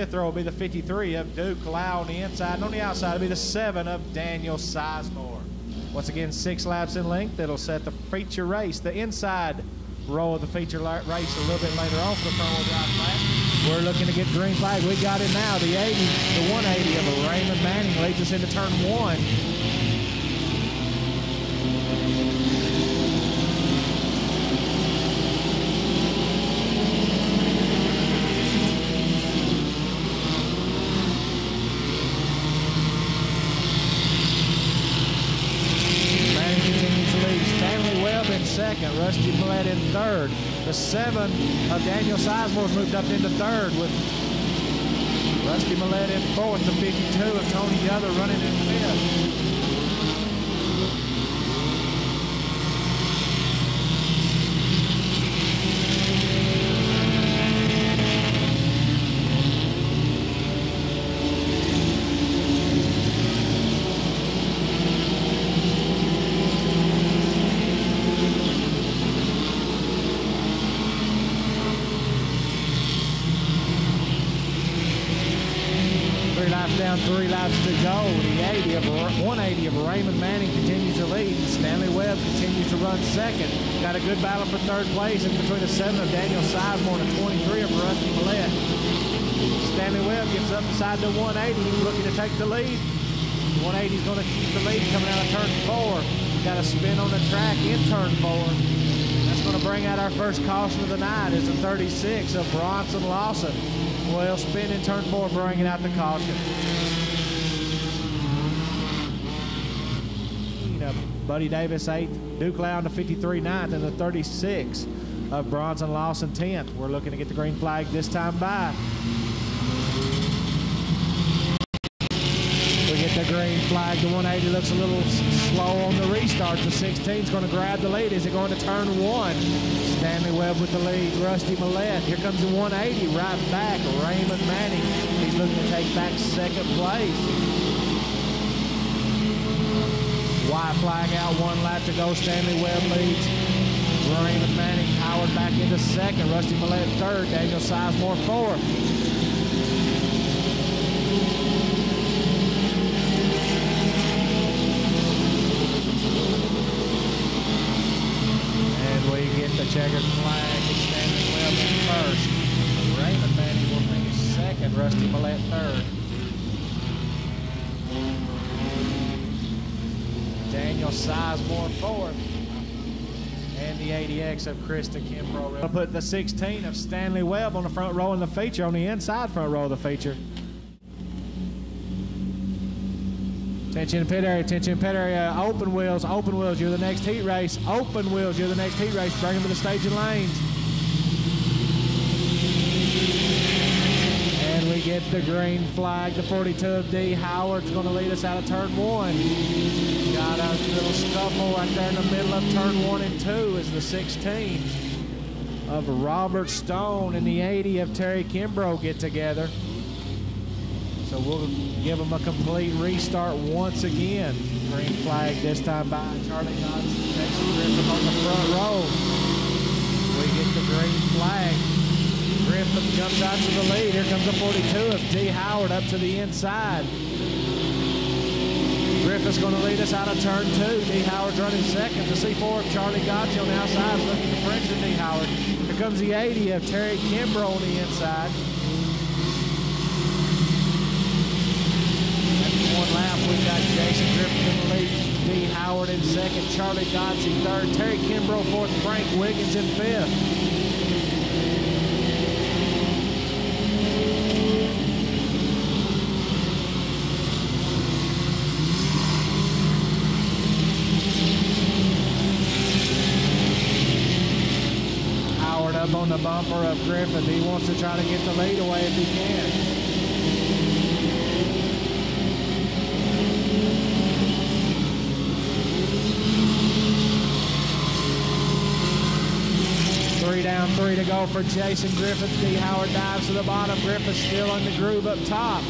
fifth row will be the 53 of Duke Lau on the inside. And on the outside will be the seven of Daniel Sizemore. Once again, six laps in length. It'll set the feature race. The inside row of the feature race a little bit later on for the front wheel drive class. We're looking to get green flag. We got it now. The 80, the 180 of Raymond Manning leads us into turn one. Manning continues to lead. Stanley Webb in second. Rusty Millett in third. The seven of Daniel Sizemore's moved up into third with Rusty Millett in fourth. The 52 of Tony Youther running in fifth. Three laps down, three laps to go. The 80 of 180 of Raymond Manning continues to lead. Stanley Webb continues to run second. Got a good battle for third place in between the seven of Daniel Sizemore and the 23 of Rusty Millett. Stanley Webb gets up beside the 180. He's looking to take the lead. 180 is going to keep the lead coming out of turn four. Got a spin on the track in turn four. That's going to bring out our first caution of the night. Is the 36 of Bronson Lawson. Well, spin in turn four, bringing out the caution. You know, Buddy Davis eighth, Duke Loud the 53 ninth, and the 36 of Bronson Lawson 10th. We're looking to get the green flag this time by. The green flag. The 180 looks a little slow on the restart. The 16 is going to grab the lead. Is it going to turn one? Stanley Webb with the lead. Rusty Millett. Here comes the 180 right back. Raymond Manning. He's looking to take back second place. White flag out. One lap to go. Stanley Webb leads. Raymond Manning. Howard back into second. Rusty Millett third. Daniel Sizemore fourth. Checkered flag. Stanley Webb in first. Raymond Manning will finish second. Rusty Millett third. Daniel Sizemore fourth. And the 80X of Krista Kimbrough. We'll put the 16 of Stanley Webb on the front row in the feature, on the inside front row of the feature. Attention pit area, attention pit area. Open wheels, open wheels. You're the next heat race. Open wheels. You're the next heat race. Bring them to the staging lanes. And we get the green flag. The 42 of D. Howard's going to lead us out of turn one. Got a little scuffle right there in the middle of turn one and two is the 16 of Robert Stone and the 80 of Terry Kimbrough get together. So we'll give them a complete restart once again. Green flag this time by Charlie Dodson, Jason Griffin on the front row. We get the green flag. Griffin comes out to the lead. Here comes the 42 of D. Howard up to the inside. Griffith's going to lead us out of turn two. D. Howard's running second. The C4 of Charlie Gotchi on the outside is looking to and D. Howard. Here comes the 80 of Terry Kimbrough on the inside. One lap, we've got Jason Griffin in the lead, D. Howard in second, Charlie Dodson third, Terry Kimbrough fourth, Frank Wiggins in fifth. Howard up on the bumper of Griffith. He wants to try to get the lead away if he can. Three down, three to go for Jason Griffith. D. Howard dives to the bottom. Griffith still in the groove up top.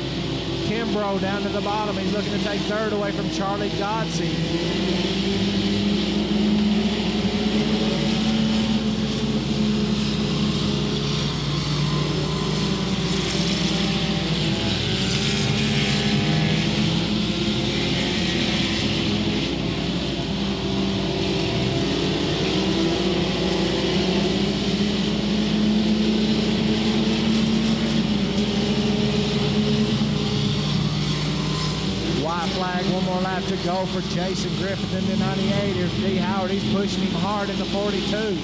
Kimbrough down to the bottom. He's looking to take third away from Charlie Godsey. white flag. One more lap to go for Jason Griffith in the 98. Here's D. Howard. He's pushing him hard in the 42.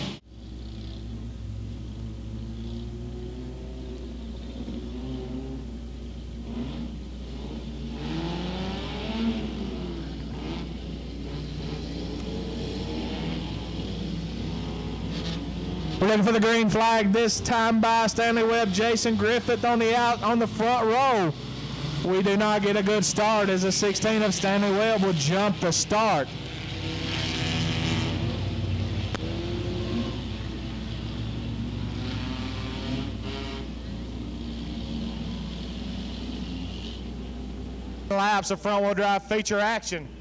We're looking for the green flag this time by Stanley Webb. Jason Griffith on the out on the front row. We do not get a good start as the 16 of Stanley Webb will jump the start. Laps of front wheel drive feature action.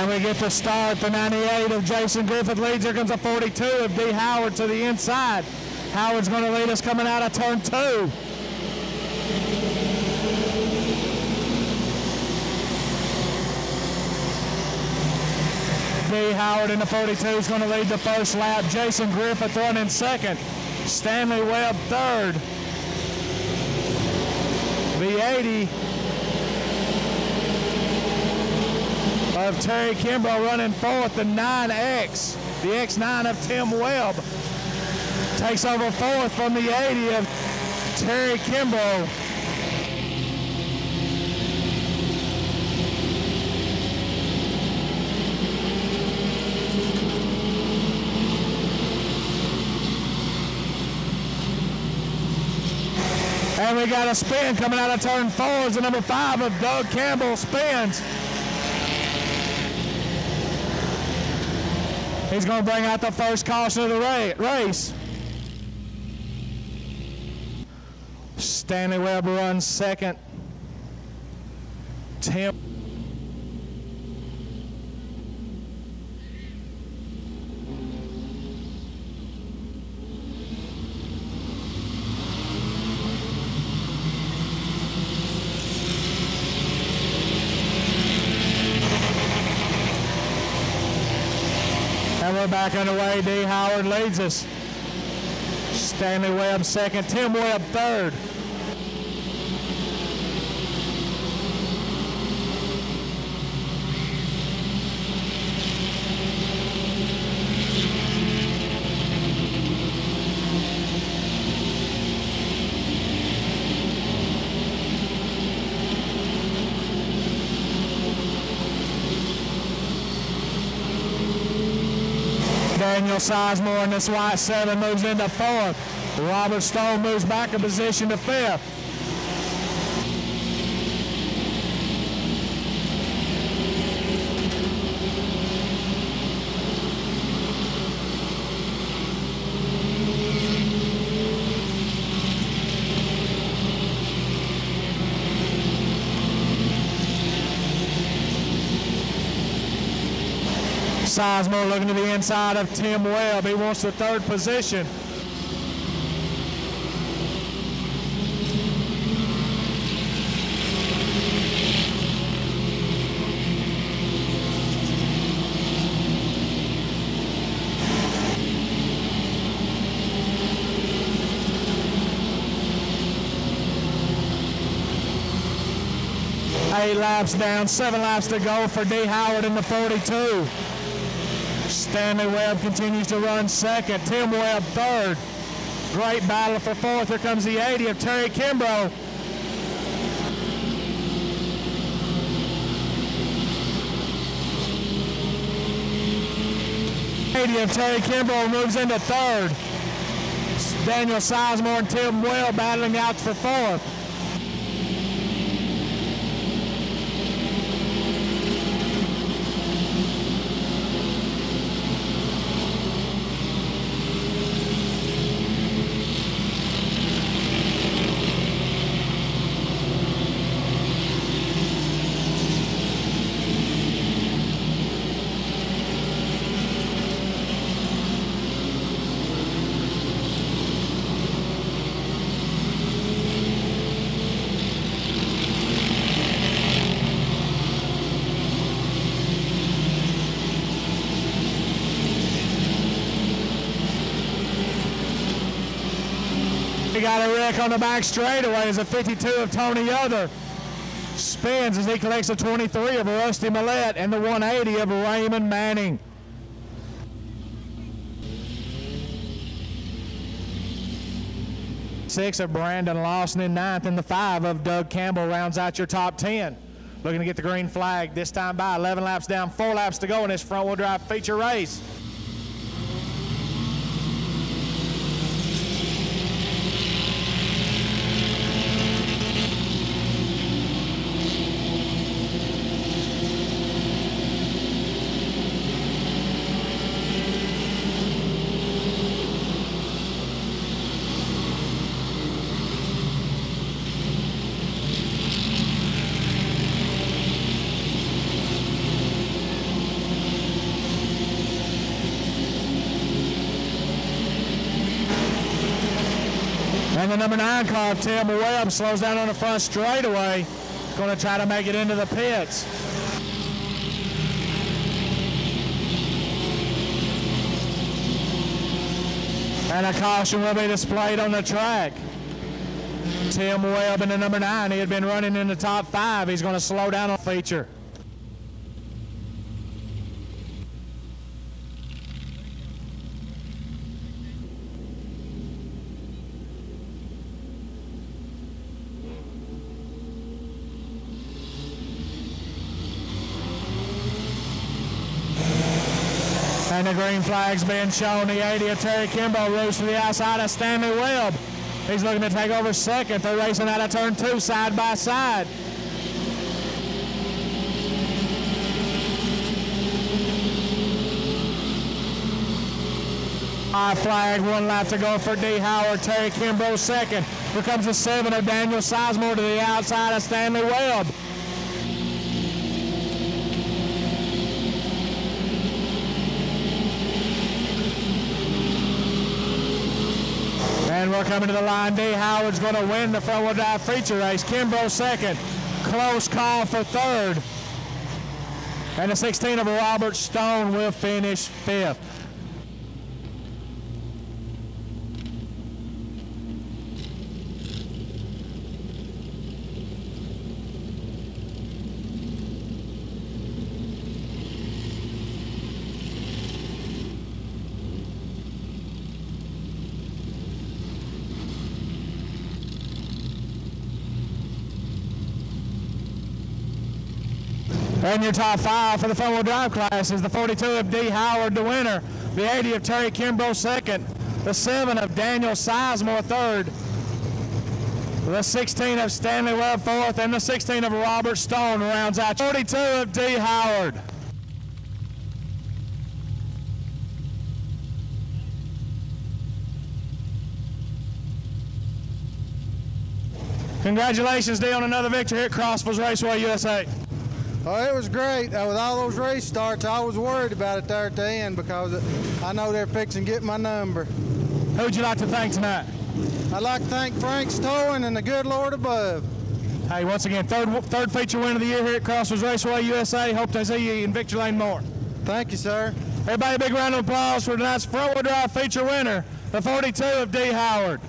And we get to start the 98 of Jason Griffith leads. Here comes a 42 of D. Howard to the inside. Howard's going to lead us coming out of turn two. D. Howard in the 42 is going to lead the first lap. Jason Griffith running second. Stanley Webb third. The 80 of Terry Kimbrough running fourth, the 9X, the X9 of Tim Webb. Takes over fourth from the 80 of Terry Kimbrough. And we got a spin coming out of turn four as the number five of Doug Campbell spins. He's going to bring out the first caution of the race. Stanley Webb runs second. Tim. We're back underway. D. Howard leads us. Stanley Webb second. Tim Webb third. Daniel Sizemore in this white seven moves into fourth. Robert Stone moves back a position to fifth. Sizemore looking to the inside of Tim Webb. He wants the third position. Eight laps down, seven laps to go for D. Howard in the 42. Stanley Webb continues to run second. Tim Webb third. Great battle for fourth. Here comes the 80 of Terry Kimbrough. Of Terry Kimbrough moves into third. Daniel Sizemore and Tim Webb battling out for fourth. He got a wreck on the back straightaway as a 52 of Tony Other spins as he collects a 23 of Rusty Millett and the 180 of Raymond Manning. Six of Brandon Lawson in ninth, and the five of Doug Campbell rounds out your top 10. Looking to get the green flag this time by 11 laps down, four laps to go in this front wheel drive feature race. The number nine car, Tim Webb, slows down on the front straightaway. Going to try to make it into the pits. And a caution will be displayed on the track. Tim Webb in the number nine. He had been running in the top five. He's going to slow down on feature. And the green flag's being shown. The 80 of Terry Kimbrough moves to the outside of Stanley Webb. He's looking to take over second. They're racing out of turn two side by side. High flag, one lap to go for D. Howard. Terry Kimbrough second. Here comes the seven of Daniel Sizemore to the outside of Stanley Webb. And we're coming to the line. D. Howard's going to win the front wheel drive feature race. Kimbrough second. Close call for third. And the 16 of Robert Stone will finish fifth. And your top five for the front wheel drive class is the 42 of D. Howard, the winner. The 80 of Terry Kimbrough, second. The 7 of Daniel Sizemore, third. The 16 of Stanley Webb, fourth. And the 16 of Robert Stone rounds out. 42 of D. Howard. Congratulations, D, on another victory here at Crossville's Raceway USA. Oh, it was great. Uh, with all those race starts, I was worried about it there at the end because it, I know they're fixing to get my number. Who would you like to thank tonight? I'd like to thank Frank's Towing and the good Lord above. Hey, once again, third third feature win of the year here at Crossroads Raceway USA. Hope to see you in Victory Lane more. Thank you, sir. Everybody, a big round of applause for tonight's front wheel drive feature winner, the 42 of D. Howard.